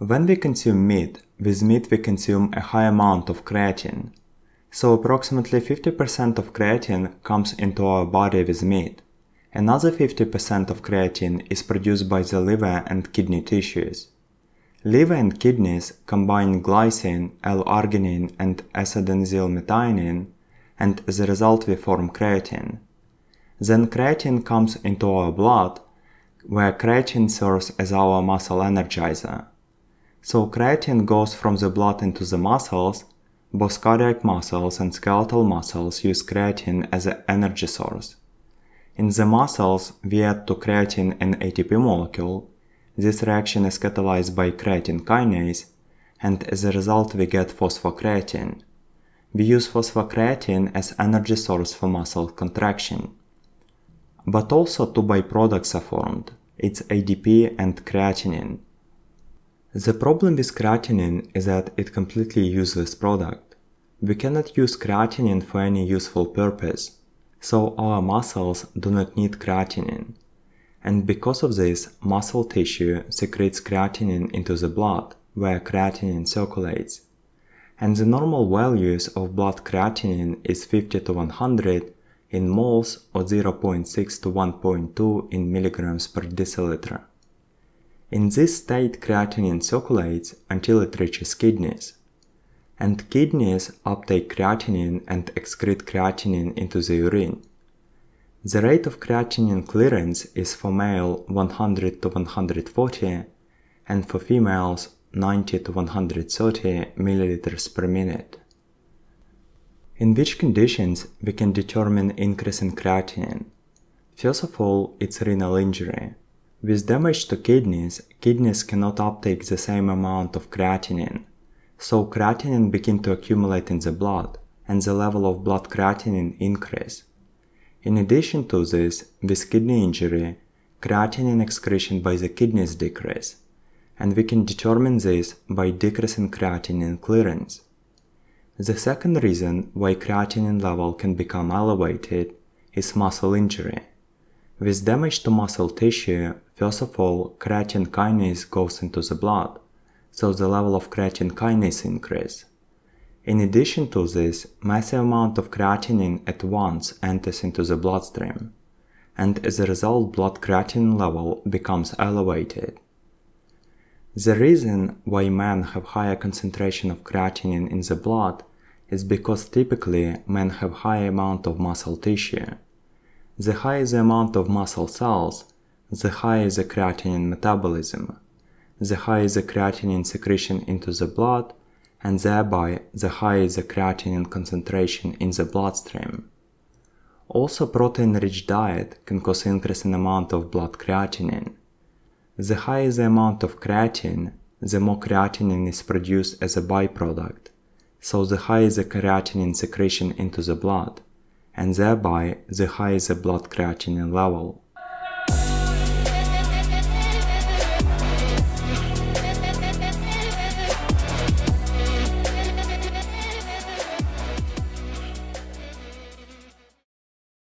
When we consume meat, with meat we consume a high amount of creatine. So approximately 50% of creatine comes into our body with meat. Another 50% of creatine is produced by the liver and kidney tissues. Liver and kidneys combine glycine, L-arginine and acetylmethionine and as a result we form creatine. Then creatine comes into our blood where creatine serves as our muscle energizer. So creatine goes from the blood into the muscles. Both cardiac muscles and skeletal muscles use creatine as an energy source. In the muscles, we add to creatine an ATP molecule this reaction is catalyzed by creatine kinase, and as a result we get phosphocreatine. We use phosphocreatine as energy source for muscle contraction. But also two byproducts are formed, it's ADP and creatinine. The problem with creatinine is that it's completely useless product. We cannot use creatinine for any useful purpose, so our muscles do not need creatinine and because of this, muscle tissue secretes creatinine into the blood, where creatinine circulates. And the normal values of blood creatinine is 50 to 100 in moles or 0.6 to 1.2 in milligrams per deciliter. In this state creatinine circulates until it reaches kidneys. And kidneys uptake creatinine and excrete creatinine into the urine. The rate of creatinine clearance is for male 100 to 140 and for females 90 to 130 milliliters per minute. In which conditions we can determine increase in creatinine? First of all, it's renal injury. With damage to kidneys, kidneys cannot uptake the same amount of creatinine, so creatinine begin to accumulate in the blood and the level of blood creatinine increase. In addition to this, with kidney injury, creatinine excretion by the kidneys decrease, and we can determine this by decreasing creatinine clearance. The second reason why creatinine level can become elevated is muscle injury. With damage to muscle tissue, first of all, creatine kinase goes into the blood, so the level of creatine kinase increase. In addition to this, massive amount of creatinine at once enters into the bloodstream, and as a result blood creatinine level becomes elevated. The reason why men have higher concentration of creatinine in the blood is because typically men have high amount of muscle tissue. The higher the amount of muscle cells, the higher the creatinine metabolism. The higher the creatinine secretion into the blood, and thereby the higher the creatinine concentration in the bloodstream. Also protein-rich diet can cause increase in amount of blood creatinine. The higher the amount of creatine, the more creatinine is produced as a byproduct, so the higher the creatinine secretion into the blood, and thereby the higher the blood creatinine level.